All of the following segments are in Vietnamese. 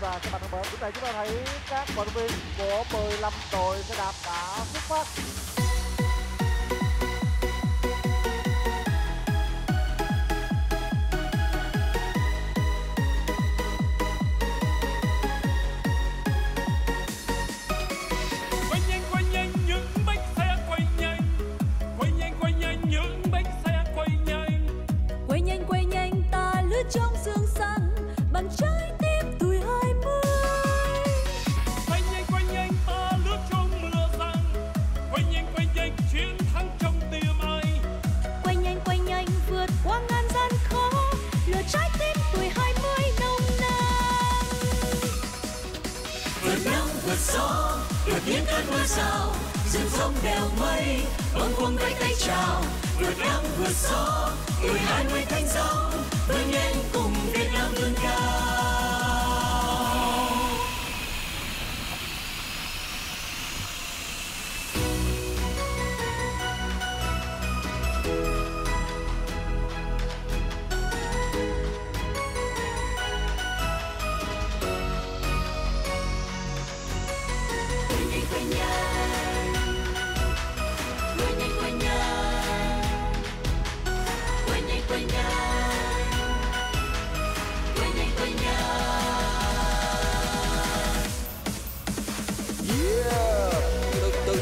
và các bạn thân mến, lúc này chúng ta thấy các vận động viên của 15 đội xe đạp đã xuất phát. Vượt nắng vượt gió, vượt những cơn mưa rào. Rừng thông đèo mây bâng khuâng vẫy tay chào. Vượt nắng vượt gió, tuổi hai mươi thanh dao.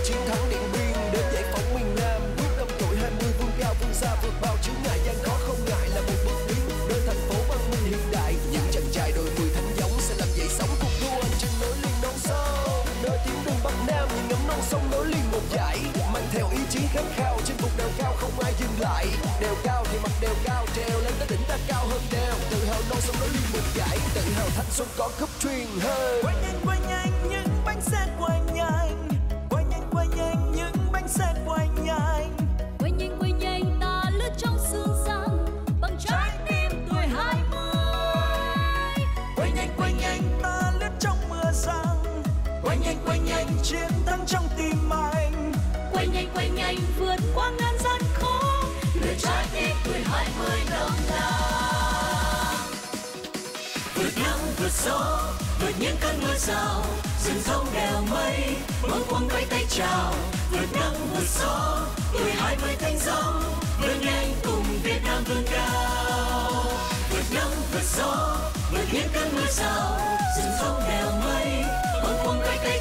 Chiến thắng Điện Biên đến giải phóng miền Nam. Quyết tâm tuổi 20 vươn cao vươn xa vượt bao chướng ngại gian khó không ngại là một bước tiến Nơi thành phố văn minh hiện đại. Những chàng trai đôi mươi thánh giống sẽ làm dậy sóng cuộc đua anh trên nối liền non sông. Nơi tiếng đường Bắc Nam nhìn ngắm non sông nối liền một dải. Mang theo ý chí khát khao, trên vùng đèo cao không ai dừng lại. Đèo cao thì mặt đèo cao treo lên tới đỉnh ta cao hơn đèo. Tự hào non sông nối liền một dải, Tự hào thanh xuân có cấp truyền hơi quanh anh quanh anh, những bánh xe quanh nhanh quay nhanh chiến thắng trong tim anh. Quay nhanh quay nhanh vượt qua ngàn gian khó. Người trái tim tuổi hai mươi nồng nàn vượt nắng vượt gió vượt những cơn mưa rào. Rừng rông đèo mây bâng quăng vẫy tay chào. Vượt nắng vượt gió tuổi hai mươi thanh dòng. Vươn nhanh cùng việt nam vươn cao. Vượt nắng vượt gió vượt những cơn mưa rào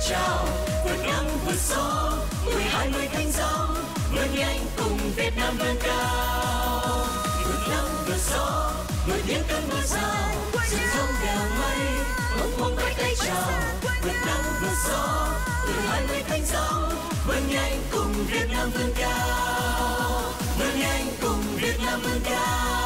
trao. Vượt nắng vượt gió mười hai mươi thanh giáo vươn nhanh cùng việt nam vươn cao. Vượt nắng vượt gió vượt tiếng cơn mưa sao rừng thông đèo mây mong mong tay tay chào, vượt nắng vượt gió từ hai mươi thanh giáo vươn nhanh cùng việt nam vươn cao. Vươn nhanh cùng việt nam vươn cao.